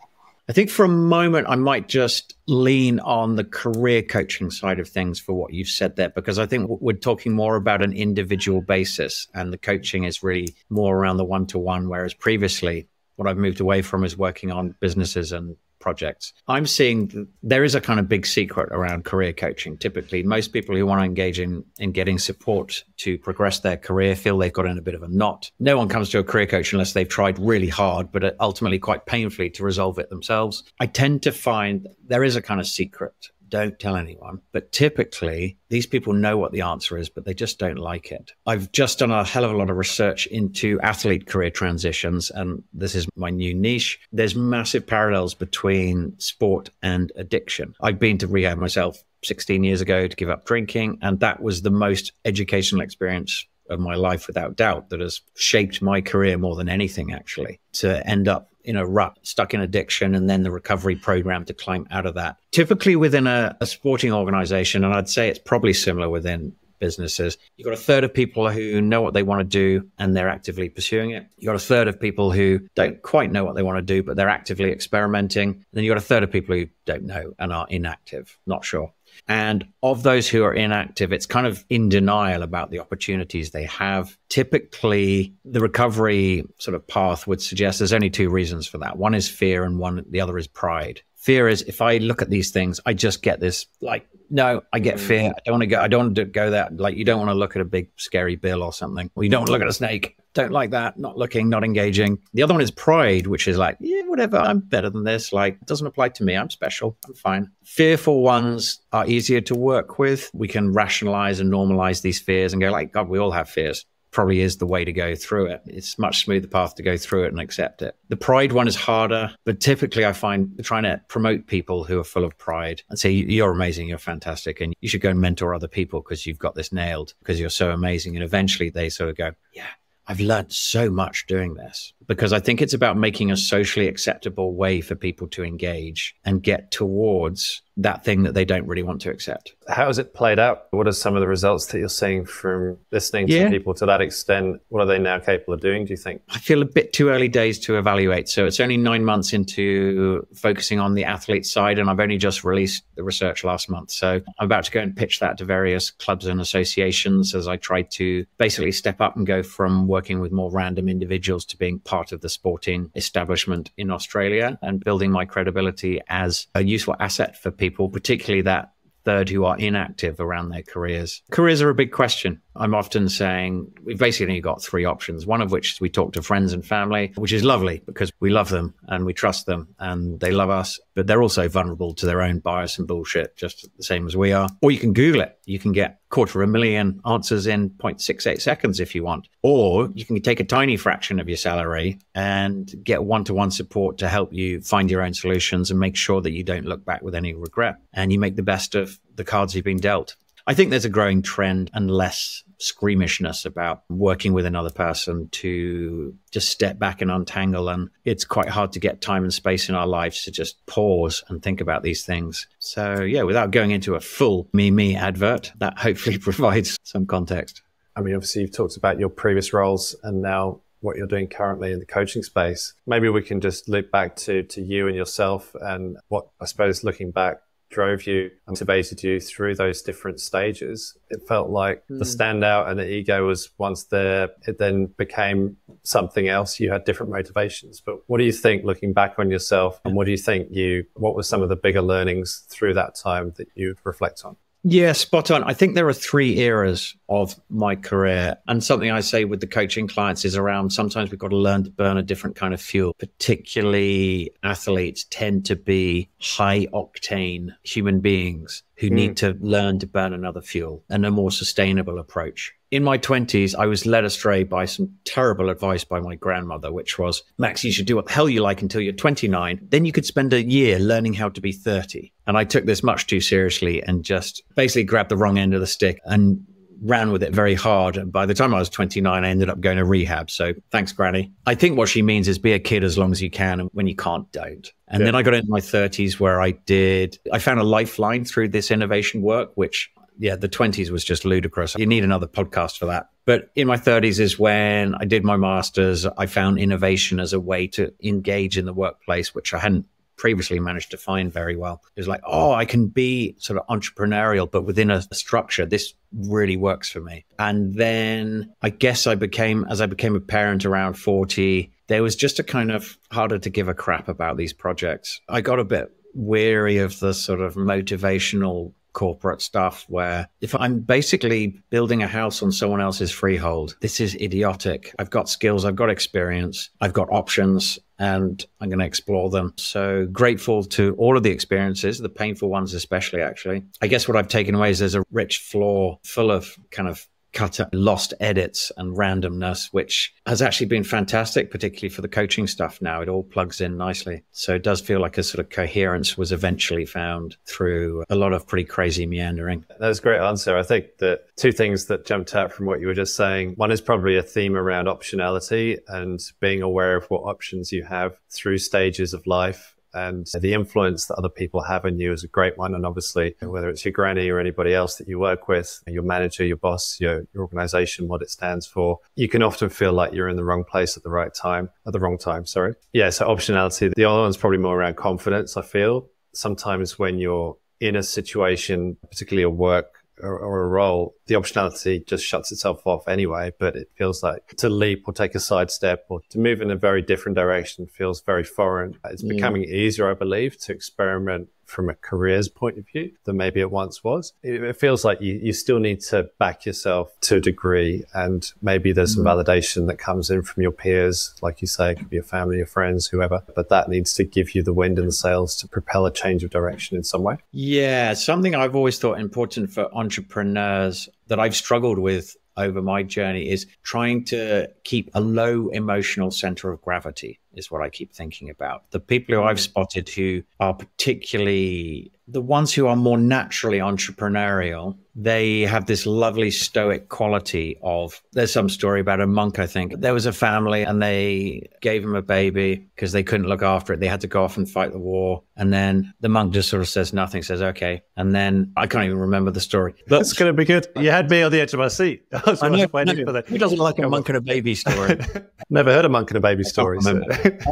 I think for a moment, I might just lean on the career coaching side of things for what you've said there, because I think we're talking more about an individual basis and the coaching is really more around the one to one. Whereas previously, what I've moved away from is working on businesses and projects. I'm seeing there is a kind of big secret around career coaching. Typically, most people who want to engage in, in getting support to progress their career feel they've got in a bit of a knot. No one comes to a career coach unless they've tried really hard, but uh, ultimately quite painfully to resolve it themselves. I tend to find there is a kind of secret don't tell anyone. But typically, these people know what the answer is, but they just don't like it. I've just done a hell of a lot of research into athlete career transitions, and this is my new niche. There's massive parallels between sport and addiction. I've been to rehab myself 16 years ago to give up drinking, and that was the most educational experience of my life without doubt that has shaped my career more than anything actually to end up in a rut, stuck in addiction, and then the recovery program to climb out of that. Typically within a, a sporting organization, and I'd say it's probably similar within businesses. You've got a third of people who know what they want to do and they're actively pursuing it. You've got a third of people who don't quite know what they want to do, but they're actively experimenting. And then you've got a third of people who don't know and are inactive, not sure. And of those who are inactive, it's kind of in denial about the opportunities they have. Typically, the recovery sort of path would suggest there's only two reasons for that. One is fear, and one the other is pride. Fear is if I look at these things, I just get this like, no, I get mm. fear. I don't want to go. I don't want to go there. Like you don't want to look at a big scary bill or something. Or you don't want to look at a snake don't like that, not looking, not engaging. The other one is pride, which is like, yeah, whatever, I'm better than this. Like, it doesn't apply to me. I'm special. I'm fine. Fearful ones are easier to work with. We can rationalize and normalize these fears and go, like, God, we all have fears. Probably is the way to go through it. It's much smoother path to go through it and accept it. The pride one is harder, but typically I find trying to promote people who are full of pride and say, You're amazing, you're fantastic, and you should go and mentor other people because you've got this nailed because you're so amazing. And eventually they sort of go, Yeah, I've learned so much doing this because I think it's about making a socially acceptable way for people to engage and get towards that thing that they don't really want to accept. How has it played out? What are some of the results that you're seeing from listening yeah. to people to that extent? What are they now capable of doing, do you think? I feel a bit too early days to evaluate. So it's only nine months into focusing on the athlete side, and I've only just released the research last month. So I'm about to go and pitch that to various clubs and associations as I try to basically step up and go from working with more random individuals to being part of the sporting establishment in Australia and building my credibility as a useful asset for people, particularly that third who are inactive around their careers. Careers are a big question. I'm often saying we've basically got three options, one of which is we talk to friends and family, which is lovely because we love them and we trust them and they love us, but they're also vulnerable to their own bias and bullshit, just the same as we are. Or you can Google it. You can get quarter of a million answers in 0.68 seconds if you want. Or you can take a tiny fraction of your salary and get one to one support to help you find your own solutions and make sure that you don't look back with any regret and you make the best of the cards you've been dealt. I think there's a growing trend and less squeamishness about working with another person to just step back and untangle. And it's quite hard to get time and space in our lives to just pause and think about these things. So, yeah, without going into a full me, me advert, that hopefully provides some context. I mean, obviously, you've talked about your previous roles and now what you're doing currently in the coaching space. Maybe we can just loop back to, to you and yourself and what I suppose looking back drove you, and motivated you through those different stages. It felt like mm. the hmm. standout and the ego was once there, it then became something else. You had different motivations. But what do you think looking back on yourself and what do you think you, what were some of the bigger learnings through that time that you reflect on? Yeah, spot on. I think there are three eras of my career. And something I say with the coaching clients is around sometimes we've got to learn to burn a different kind of fuel. Particularly athletes tend to be high octane human beings who mm. need to learn to burn another fuel and a more sustainable approach in my 20s, I was led astray by some terrible advice by my grandmother, which was, Max, you should do what the hell you like until you're 29. Then you could spend a year learning how to be 30. And I took this much too seriously and just basically grabbed the wrong end of the stick and ran with it very hard. And by the time I was 29, I ended up going to rehab. So thanks, Granny. I think what she means is be a kid as long as you can. And when you can't, don't. And yeah. then I got into my 30s where I did, I found a lifeline through this innovation work, which yeah, the 20s was just ludicrous. You need another podcast for that. But in my 30s is when I did my master's. I found innovation as a way to engage in the workplace, which I hadn't previously managed to find very well. It was like, oh, I can be sort of entrepreneurial, but within a, structure. This really works for me. And then I guess I became, as I became a parent around 40, there was just a kind of harder to give a crap about these projects. I got a bit weary of the sort of motivational corporate stuff where if I'm basically building a house on someone else's freehold, this is idiotic. I've got skills, I've got experience, I've got options, and I'm going to explore them. So grateful to all of the experiences, the painful ones especially, actually. I guess what I've taken away is there's a rich floor full of kind of cut up lost edits and randomness, which has actually been fantastic, particularly for the coaching stuff now. It all plugs in nicely. So it does feel like a sort of coherence was eventually found through a lot of pretty crazy meandering. That was a great answer. I think that two things that jumped out from what you were just saying. One is probably a theme around optionality and being aware of what options you have through stages of life and the influence that other people have on you is a great one. And obviously, whether it's your granny or anybody else that you work with, your manager, your boss, your, your organization, what it stands for, you can often feel like you're in the wrong place at the right time, at the wrong time. Sorry. Yeah. So optionality. The other one's probably more around confidence. I feel sometimes when you're in a situation, particularly a work or, or, a role, the optionality just shuts itself off anyway. But it feels like to leap or take a side step or to move in a very different direction feels very foreign. It's mm. becoming easier, I believe, to experiment from a careers point of view than maybe it once was. It, it feels like you, you still need to back yourself to a degree and maybe there's some mm. validation that comes in from your peers. Like you say, it could be your family, your friends, whoever, but that needs to give you the wind in the sails to propel a change of direction in some way. Yeah. Something I've always thought important for entrepreneurs that I've struggled with over my journey is trying to keep a low emotional center of gravity is what I keep thinking about. The people who I've mm. spotted who are particularly the ones who are more naturally entrepreneurial, they have this lovely stoic quality of there's some story about a monk, I think. There was a family and they gave him a baby because they couldn't look after it. They had to go off and fight the war. And then the monk just sort of says nothing, says, okay. And then I can't even remember the story. But That's going to be good. You had me on the edge of my seat. I was I know, waiting no, for that. Who doesn't like a monk and a baby story? Never heard a monk and a baby story. So.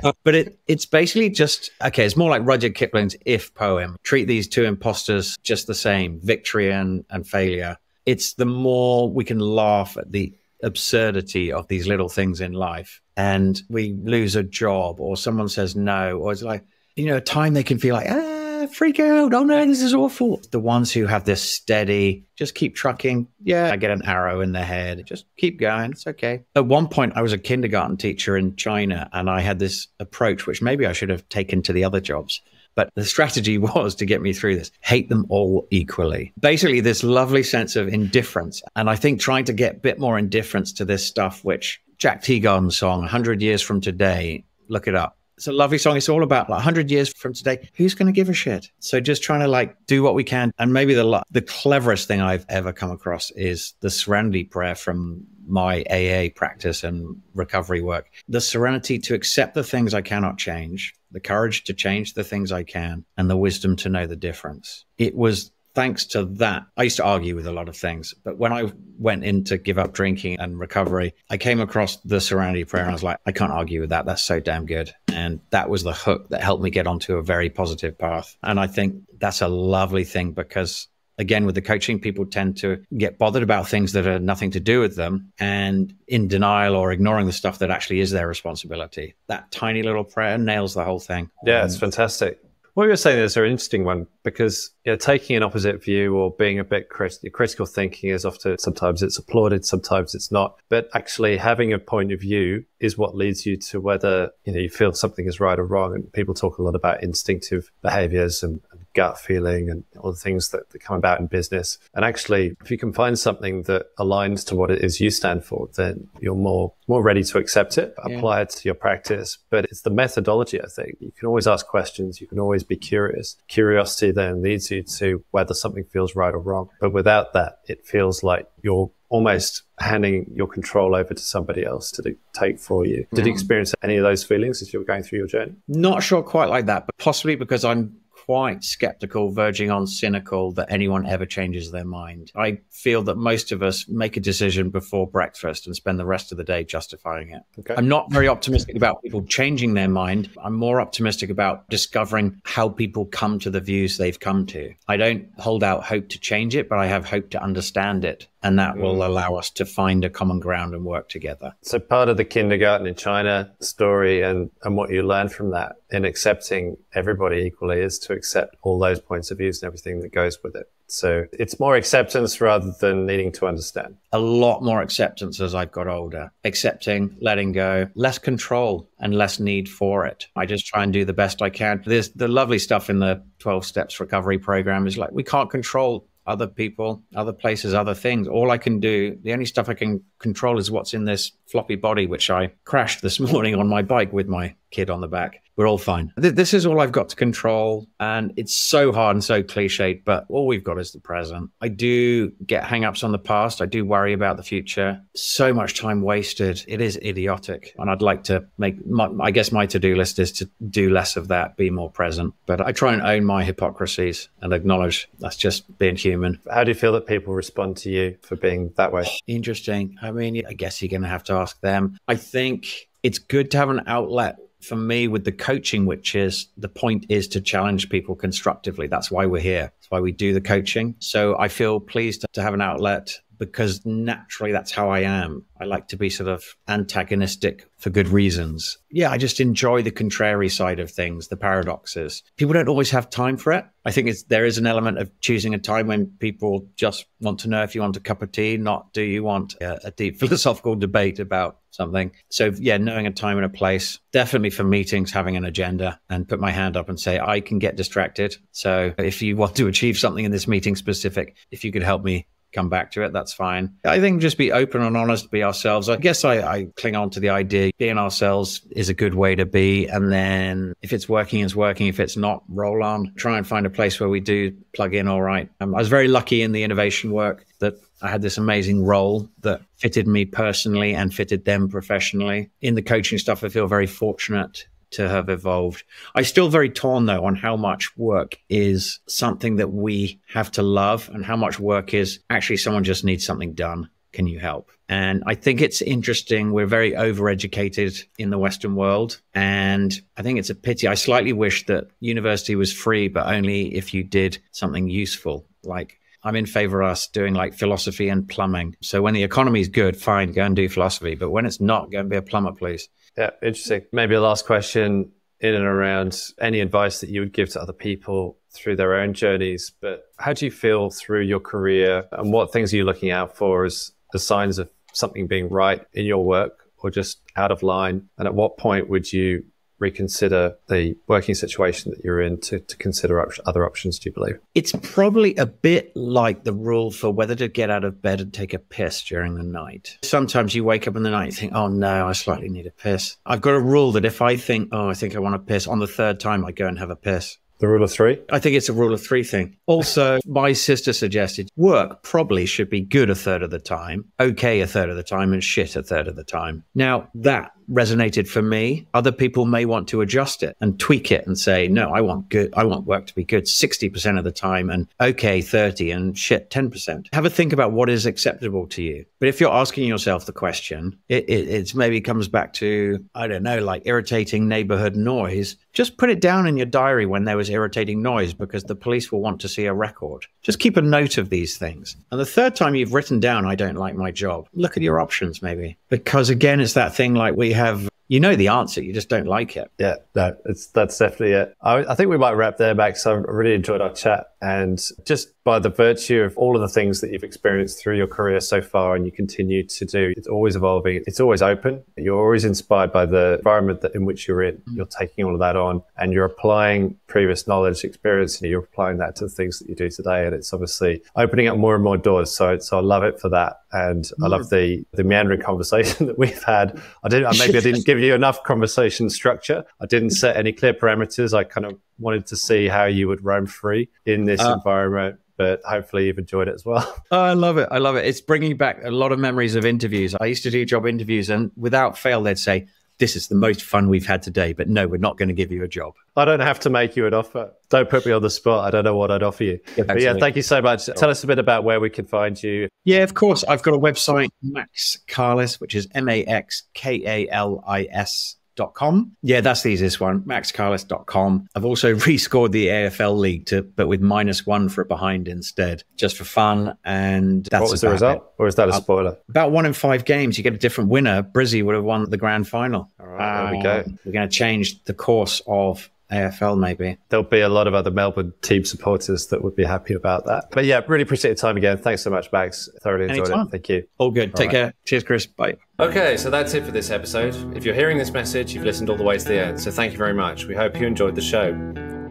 Uh, but it, it's basically just, okay, it's more like Rudyard Kipling's If poem. Treat these two imposters just the same, victory and, and failure. It's the more we can laugh at the absurdity of these little things in life and we lose a job or someone says no, or it's like, you know, time they can feel like, ah, freak out. Oh no, this is awful. The ones who have this steady, just keep trucking. Yeah, I get an arrow in the head. Just keep going. It's okay. At one point, I was a kindergarten teacher in China and I had this approach, which maybe I should have taken to the other jobs. But the strategy was to get me through this hate them all equally. Basically, this lovely sense of indifference. And I think trying to get a bit more indifference to this stuff, which Jack Teagarden's song, 100 Years from Today, look it up it's a lovely song. It's all about like 100 years from today. Who's going to give a shit? So just trying to like do what we can. And maybe the the cleverest thing I've ever come across is the serenity prayer from my AA practice and recovery work. The serenity to accept the things I cannot change, the courage to change the things I can, and the wisdom to know the difference. It was thanks to that, I used to argue with a lot of things. But when I went in to give up drinking and recovery, I came across the Serenity Prayer and I was like, I can't argue with that. That's so damn good. And that was the hook that helped me get onto a very positive path. And I think that's a lovely thing because again with the coaching people tend to get bothered about things that are nothing to do with them and in denial or ignoring the stuff that actually is their responsibility that tiny little prayer nails the whole thing yeah it's um, fantastic what you're saying is an interesting one because you know, taking an opposite view or being a bit crit- critical thinking is often sometimes it's applauded, sometimes it's not. But actually having a point of view is what leads you to whether you know you feel something is right or wrong. And people talk a lot about instinctive behaviors and, and gut feeling and all the things that, that come about in business. And actually, if you can find something that aligns to what it is you stand for, then you're more more ready to accept it, yeah. apply it to your practice. But it's the methodology, I think. You can always ask questions, you can always be curious. Curiosity then leads you to whether something feels right or wrong. But without that, it feels like you're almost handing your control over to somebody else to take for you. Did you experience any of those feelings as you were going through your journey? Not sure quite like that, but possibly because I'm quite skeptical, verging on cynical, that anyone ever changes their mind. I feel that most of us make a decision before breakfast and spend the rest of the day justifying it. Okay. I'm not very optimistic about people changing their mind. I'm more optimistic about discovering how people come to the views they've come to. I don't hold out hope to change it, but I have hope to understand it and that will mm. allow us to find a common ground and work together. So part of the kindergarten in China story and, and what you learn from that in accepting everybody equally is to accept all those points of views and everything that goes with it. So it's more acceptance rather than needing to understand. A lot more acceptance as I've got older. Accepting, letting go, less control and less need for it. I just try and do the best I can. There's the lovely stuff in the 12 steps recovery program is like we can't control other people, other places, other things. All I can do, the only stuff I can control is what's in this floppy body, which I crashed this morning on my bike with my kid on the back. We're all fine. This is all I've got to control. And it's so hard and so cliched, but all we've got is the present. I do get hangups on the past. I do worry about the future. So much time wasted. It is idiotic. And I'd like to make, my, I guess my to do list is to do less of that, be more present. But I try and own my hypocrisies and acknowledge that's just being human. How do you feel that people respond to you for being that way? Interesting. I mean, I guess you're going to have to ask them. I think it's good to have an outlet for me with the coaching, which is the point is to challenge people constructively. That's why we're here. That's why we do the coaching. So I feel pleased to have an outlet because naturally that's how I am. I like to be sort of antagonistic for good reasons. Yeah, I just enjoy the contrary side of things, the paradoxes. People don't always have time for it. I think there is an element of choosing a time when people just want to know if you want a cup of tea, not do you want a, a deep philosophical debate about something. So yeah, knowing a time and a place, definitely for meetings, having an agenda and put my hand up and say, I can get distracted. So if you want to achieve something in this meeting specific, if you could help me come back to it, that's fine. I think just be open and honest, be ourselves. I guess I, I, cling on to the idea being ourselves is a good way to be. And then if it's working, it's working. If it's not, roll on. Try and find a place where we do plug in all right. Um, I was very lucky in the innovation work that I had this amazing role that fitted me personally and fitted them professionally. In the coaching stuff, I feel very fortunate to have evolved. I'm still very torn though on how much work is something that we have to love and how much work is actually someone just needs something done. Can you help? And I think it's interesting. We're very overeducated in the Western world. And I think it's a pity. I slightly wish that university was free, but only if you did something useful. Like I'm in favor of us doing like philosophy and plumbing. So when the economy is good, fine, go and do philosophy. But when it's not, go and be a plumber, please. Yeah, interesting. Maybe a last question in and around any advice that you would give to other people through their own journeys. But how do you feel through your career and what things are you looking out for as the signs of something being right in your work or just out of line? And at what point would you reconsider the working situation that you're in to, to consider op- other options, do you believe? It's probably a bit like the rule for whether to get out of bed and take a piss during the night. Sometimes you wake up in the night and think, oh no, I slightly need a piss. I've got a rule that if I think, oh, I think I want to piss, on the third time I go and have a piss. The rule of three? I think it's a rule of three thing. Also, my sister suggested work probably should be good a third of the time, okay a third of the time, and shit a third of the time. Now, that resonated for me. Other people may want to adjust it and tweak it and say, no, I want good, I want work to be good 60% of the time and okay 30 and shit 10%. Have a think about what is acceptable to you. But if you're asking yourself the question, it, it it's maybe comes back to, I don't know, like irritating neighborhood noise. Just put it down in your diary when there was irritating noise because the police will want to see a record. Just keep a note of these things. And the third time you've written down, I don't like my job, look at your options maybe. Because again, it's that thing like we have you know the answer, you just don't like it. Yeah, no, it's that's definitely it. I, I think we might wrap there, Max. I really enjoyed our chat and just by the virtue of all of the things that you've experienced through your career so far and you continue to do, it's always evolving. It's always open. You're always inspired by the environment that, in which you're in. Mm. You're taking all of that on and you're applying previous knowledge, experience, and you're applying that to the things that you do today. And it's obviously opening up more and more doors. So, so I love it for that. And. I love mm. the, the meandering conversation that we've had. I didn't, maybe I didn't give you enough conversation structure. I didn't set any clear parameters. I kind of wanted to see how you would roam free in this uh, environment but hopefully you've enjoyed it as well. Oh, I love it. I love it. It's bringing back a lot of memories of interviews. I used to do job interviews, and without fail, they'd say, this is the most fun we've had today, but no, we're not going to give you a job. I don't have to make you an offer. Don't put me on the spot. I don't know what I'd offer you. Yeah, but yeah, thank you so much. Tell us a bit about where we can find you. Yeah, of course. I've got a website, Max Kalis, which is M A X K A L I S com. Yeah, that's the easiest one. MaxKalis.com. I've also rescored the AFL league to, but with minus one for it behind instead, just for fun. And that's what was the result, it. or is that a uh, spoiler? About one in five games, you get a different winner. Brizzy would have won the grand final. All right, there we go. Um, we're going to change the course of AFL maybe. There'll be a lot of other Melbourne team supporters that would be happy about that. But yeah, really appreciate your time again. Thanks so much, Max. Thoroughly enjoyed Anytime. it. Thank you. All good. All Take right. care. Cheers, Chris. Bye. Okay, so that's it for this episode. If you're hearing this message, you've listened all the way to the end. So thank you very much. We hope you enjoyed the show.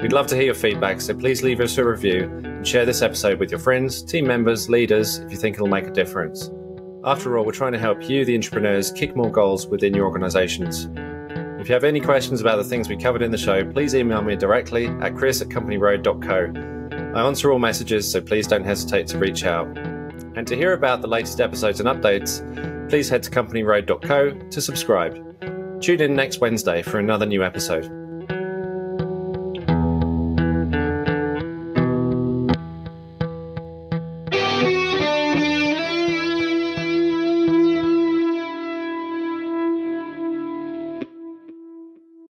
We'd love to hear your feedback, so please leave us a review and share this episode with your friends, team members, leaders if you think it'll make a difference. After all, we're trying to help you, the entrepreneurs, kick more goals within your organizations. If you have any questions about the things we covered in the show, please email me directly at chris at companyroad.co. I answer all messages, so please don't hesitate to reach out. And to hear about the latest episodes and updates, please head to companyroad.co to subscribe. Tune in next Wednesday for another new episode.